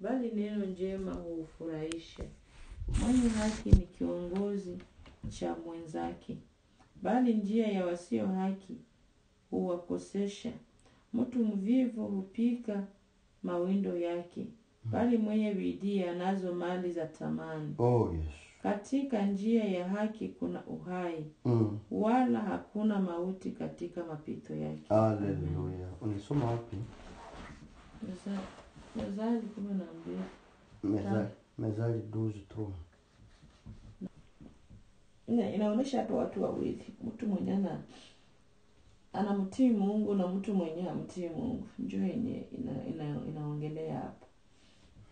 bali neno njema huufurahisha. Mwenye haki ni kiongozi cha mwenzake, bali njia ya wasio haki huwakosesha. Mtu mvivu hupika mawindo yake, bali mwenye bidii anazo mali za thamani. Oh yes. Katika njia ya haki kuna uhai, Mm. wala hakuna mauti katika mapito yake. Haleluya. Unisoma wapi? Meza- Mezali kumi na mbili. Mezali, Mezali 12 tu. Ina- inaonyesha hapa watu wawili, mtu mwenye ana anamtii Mungu na mtu mwenye amtii Mungu, njo yenye ina, ina, inaongelea hapa.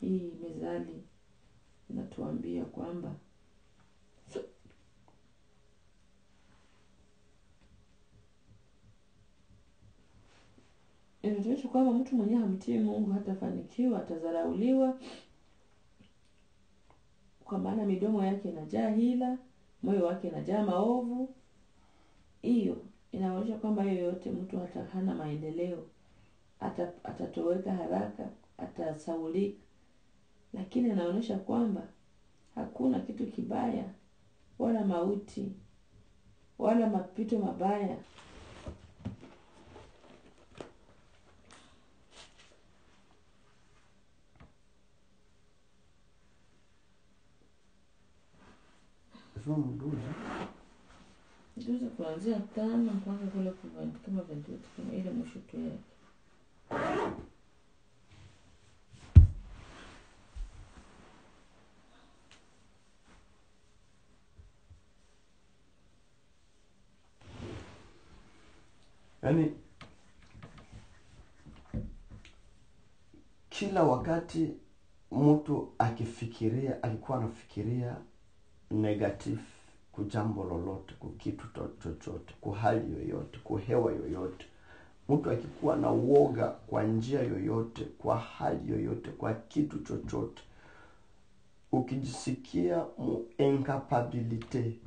Hii mezali inatuambia kwamba inatuonyesha kwamba mtu mwenye hamtii Mungu hatafanikiwa, atadharauliwa, kwa maana midomo yake inajaa hila, moyo wake inajaa maovu. Hiyo inaonyesha kwamba yoyote mtu hana maendeleo, ata, atatoweka haraka, atasaulika, lakini inaonyesha kwamba hakuna kitu kibaya wala mauti wala mapito mabaya Soma mduzi. Juzi kuanzia tano mpaka kule kama ventuti kama ile mwisho tu yake. Yaani kila wakati mtu akifikiria alikuwa anafikiria negative ku jambo lolote kukitu chochote ku hali yoyote kuhewa yoyote. Mtu akikuwa na uoga kwa njia yoyote kwa hali yoyote kwa kitu chochote ukijisikia mu incapabilite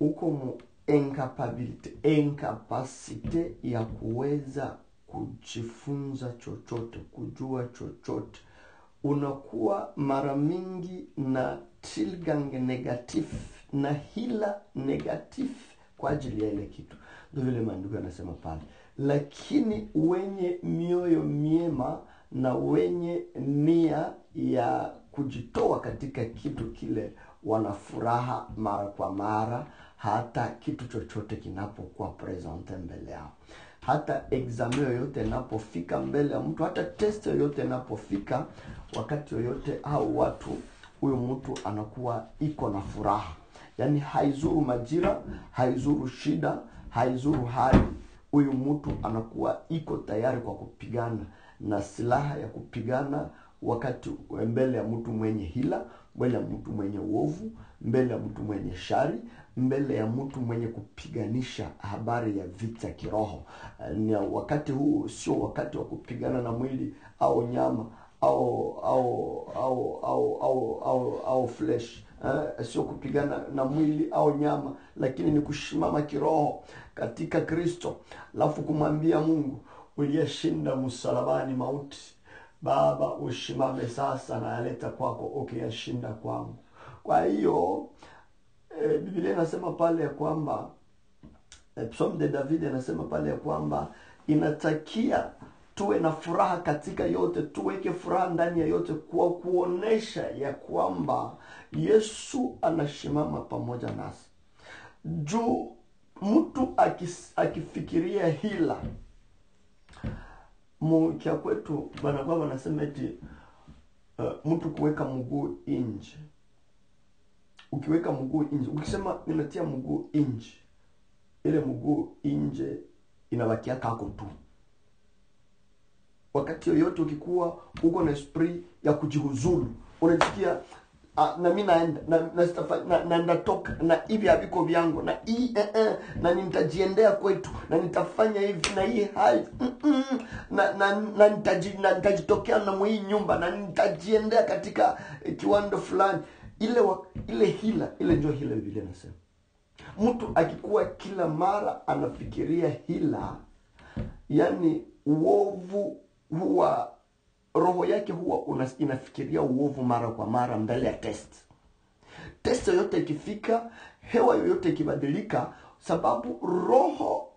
uko mu incapability incapacity ya kuweza kujifunza chochote kujua chochote unakuwa mara mingi na tilgang negatif na hila negatif kwa ajili ya ile kitu. Ndio vile maandiko yanasema pale. Lakini wenye mioyo miema na wenye nia ya kujitoa katika kitu kile wana furaha mara kwa mara hata kitu chochote kinapokuwa presente mbele yao hata examen yoyote inapofika mbele ya mtu hata test yoyote inapofika wakati yoyote au watu huyu mtu anakuwa iko na furaha. Yaani haizuru majira haizuru shida haizuru hali huyu mtu anakuwa iko tayari kwa kupigana na silaha ya kupigana wakati mbele ya mtu mwenye hila mbele ya mtu mwenye uovu mbele ya mtu mwenye shari mbele ya mtu mwenye kupiganisha habari ya vita kiroho. Eh, ni wakati huu sio wakati wa kupigana na mwili au nyama au au au au au au, au flesh. Uh, sio kupigana na mwili au nyama lakini ni kushimama kiroho katika kristo. Alafu kumwambia mungu uliyeshinda msalabani mauti baba ushimame sasa nayaleta kwako ukiyashinda kwangu. Kwa hiyo e, biblia inasema pale ya kwamba e, psalm de david anasema pale ya kwamba inatakia tuwe na furaha katika yote tuweke furaha ndani ya yote kwa kuonesha ya kwamba yesu anashimama pamoja nasi. Juu mtu akis, akifikiria hila mkia kwetu banakuwa wanasema eti uh, mtu kuweka mguu nje ukiweka mguu nje ukisema ninatia mguu nje ile mguu nje inabakia kako tu. Wakati yoyote ukikuwa uko na esprit ya kujihuzulu unajisikia uh, na naenda na, na, na, na toka na hivi haviko vyangu na hii eh, eh, na nitajiendea kwetu na nitafanya hivi na hii hali mm, mm, na, na, na, na na mwii nyumba na nitajiendea katika kiwando fulani ile wa, ile hila ile ndio hila vile nasema mtu akikuwa kila mara anafikiria hila yani uovu huwa roho yake huwa una, inafikiria uovu mara kwa mara mbele ya test. Test yoyote ikifika hewa yoyote ikibadilika sababu roho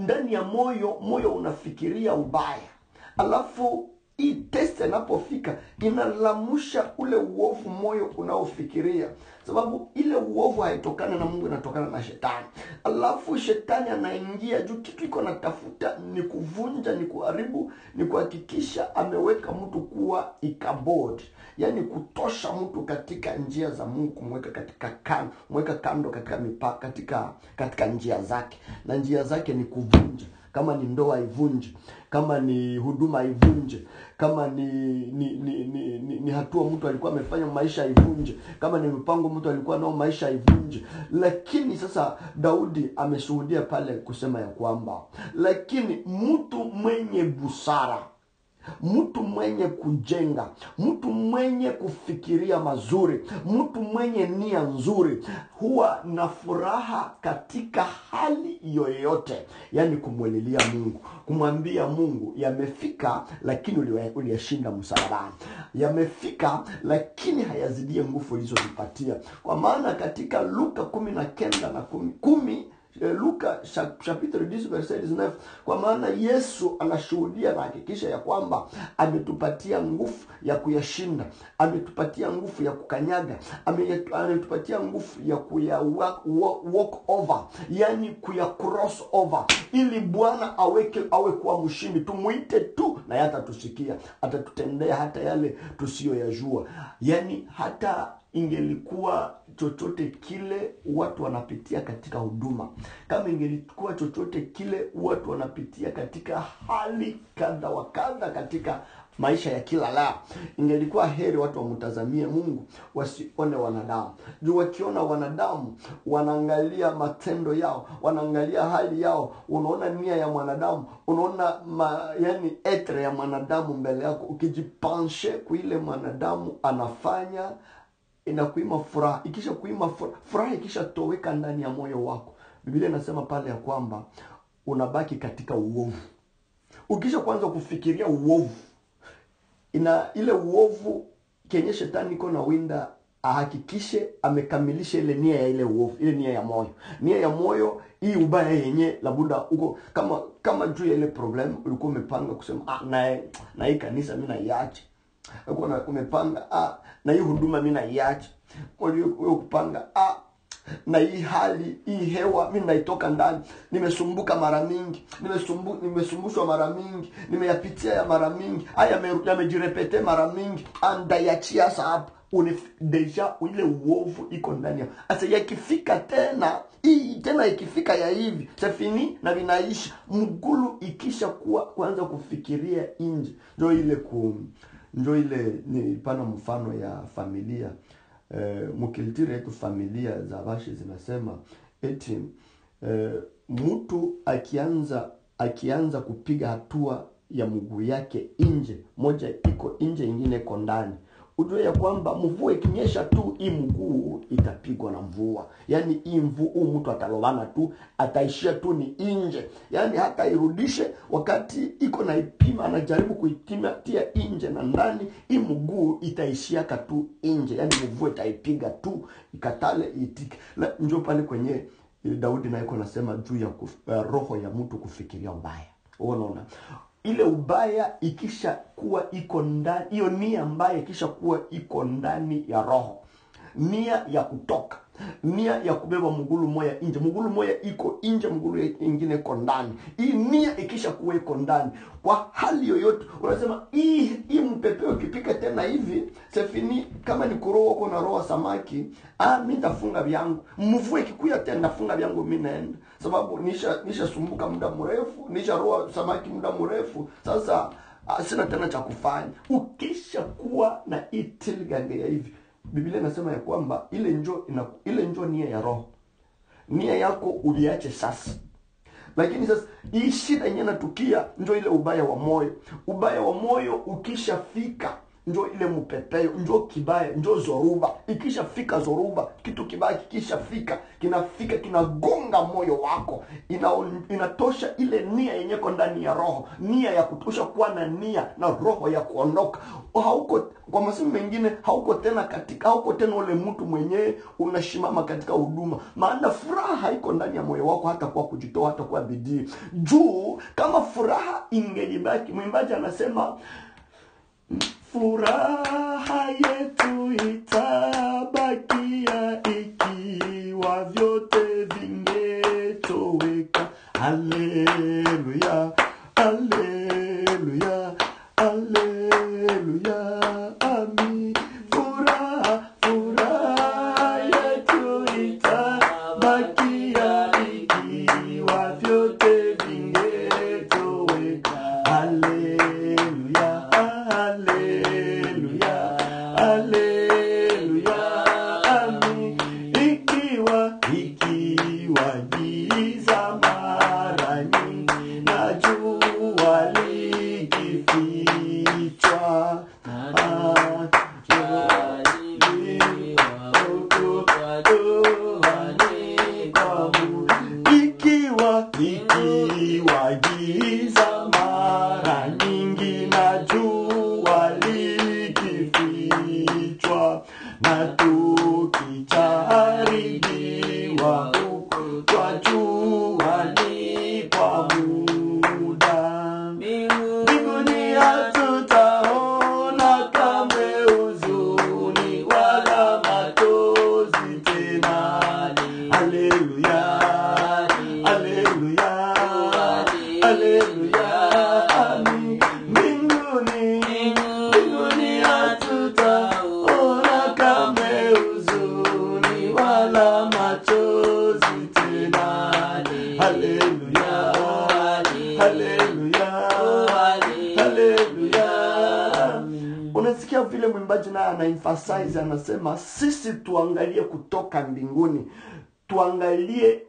ndani ya moyo moyo unafikiria ubaya. Alafu hii test inapofika inalamusha ule uovu moyo unaofikiria. Sababu ile uovu haitokana na mungu inatokana na shetani. Alafu shetani anaingia juu kitu iko natafuta ni kuvunja ni kuharibu ni kuhakikisha ameweka mtu kuwa ikabod. Yaani kutosha mtu katika njia za mungu kumweka katika kando mweka kando katika mipaka katika katika njia zake. Na njia zake ni kuvunja kama ni ndoa ivunje kama ni huduma ivunje kama ni ni, ni, ni, ni, ni hatua mtu alikuwa amefanya maisha ivunje kama ni mpango mtu alikuwa nao maisha ivunje lakini sasa daudi ameshuhudia pale kusema ya kwamba lakini mtu mwenye busara mtu mwenye kujenga mtu mwenye kufikiria mazuri mtu mwenye nia nzuri huwa na furaha katika hali yoyote yaani kumwelilia mungu kumwambia mungu yamefika lakini uliyashinda msalabani yamefika lakini hayazidie nguvu ulizozipatia. Kwa maana katika luka kumi na kenda na kumi, kumi luka cha- chapitre 10 verset 19 kwa maana yesu anashuhudia na hakikisha ya kwamba ametupatia nguvu ya kuyashinda ametupatia nguvu ya kukanyaga ametupatia nguvu ya kuya walk, walk, walk over yani kuya cross over ili bwana aweke awe kuwa mshindi. Tumuite tu na yeye atatusikia atatutendea hata yale tusiyoyajua. Yani hata ingelikuwa chochote kile watu wanapitia katika huduma. Kama ingelikuwa chochote kile watu wanapitia katika hali kadha wa kadha katika maisha ya kila la, ingelikuwa heri watu wamtazamie mungu wasione wanadamu. Juu wakiona wanadamu wanaangalia matendo yao wanaangalia hali yao unaona nia ya mwanadamu unaona ma, yani etre ya mwanadamu mbele yako. Ukijipanshe kuile mwanadamu anafanya inakuima furaha. Ikisha kuima furaha, furaha ikishatoweka ndani ya moyo wako biblia inasema pale ya kwamba unabaki katika uovu. Ukisha kwanza kufikiria uovu ina ile uovu kenye shetani iko na winda ahakikishe amekamilisha ile nia ya ile uovu ile nia ya moyo. Nia ya moyo hii ubaya yenye labuda uko kama kama juu ya ile problem ulikuwa umepanga kusema ah, na, na hii kanisa mi naiache ulikuwa na- umepanga ah, na hii huduma mi naiacha. Kupanga ah, na hii hali hii hewa mi naitoka ndani. Nimesumbuka mara mingi nimesumbu, nimesumbushwa mara mingi nimeyapitia ya mara mingi haya yamejirepete mara mingi andayachia hapa. Deja ile uovu iko ndani yao asa yakifika tena hii tena ikifika ya hivi safini na vinaisha. Mgulu ikisha kuwa kuanza kufikiria nje. Njo ile ku njo ile ni pana mfano ya familia. Eh, mukilitiri yetu familia za vashi zinasema eti eh, mtu akianza akianza kupiga hatua ya mguu yake nje moja iko nje ingine iko ndani ujue ya kwamba mvua ikinyesha tu hii mguu itapigwa na mvua. Yaani hii mvua huu mtu atalowana tu ataishia tu ni nje. Yaani hata irudishe wakati iko na ipima anajaribu kuipima tia nje na ndani hii mguu itaishiaka tu nje. Yaani mvua itaipiga tu ikatale itike. Njo pale kwenye eh, daudi naye nasema juu ya kuf, uh, roho ya mtu kufikiria ubaya. Unaona ile ubaya ikisha kuwa iko ndani hiyo nia mbaya ikisha kuwa iko ndani ya roho. Nia ya kutoka nia ya kubeba mgulu moya nje. Mgulu moya iko nje mgulu ingine iko ndani. Hii nia ikisha kuwa iko ndani kwa hali yoyote unasema hii hii mpepeo ukipika tena hivi sefini kama ni kuroa uko na roa samaki ah mimi nitafunga vyangu. Mvua kikuya tena nafunga vyangu mimi naenda. Sababu nisha nishasumbuka muda mrefu nisha roa samaki muda mrefu. Sasa ah, sina tena cha kufanya. Ukisha kuwa na itilgange hivi biblia inasema ya kwamba ile njo ina, ile njo nia ya roho. Nia yako uliache sasa. Lakini sasa hii shida yenyewe natukia njo ile ubaya wa moyo. Ubaya wa moyo ukishafika njo ile mupepeo njo kibaya njo zoruba. Ikishafika zoruba kitu kibaya kikishafika kinafika kinagonga moyo wako. Ina, inatosha ile nia yenyeko ndani ya roho. Nia ya kutosha kuwa na nia na roho ya kuondoka. Hauko kwa masimu mengine hauko tena katika hauko tena ule mtu mwenyewe unashimama katika huduma. Maana furaha haiko ndani ya moyo wako hata kwa kujitoa hata kwa bidii. Juu kama furaha ingejibaki, mwimbaji anasema furaha haleluya haleluya haleluya unasikia vile mwimbaji naye ana emphasize anasema sisi tuangalie kutoka mbinguni. Tuangalie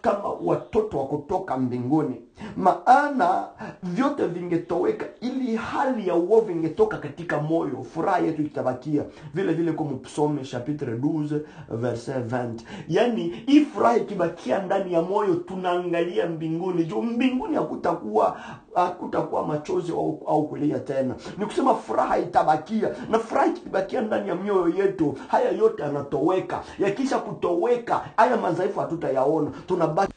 kama watoto wa kutoka mbinguni maana vyote vingetoweka ili hali ya uovu ingetoka katika moyo furaha yetu itabakia. Vile vile kwa mpsome chapitre 12 verset 20 yani hii furaha ikibakia ndani ya moyo tunaangalia mbinguni. Juu mbinguni hakutakuwa hakutakuwa machozi au, au kulia tena. Ni kusema furaha itabakia. Na furaha ikibakia ndani ya mioyo yetu haya yote yanatoweka. Yakisha kutoweka haya madhaifu hatutayaona. Tunabaki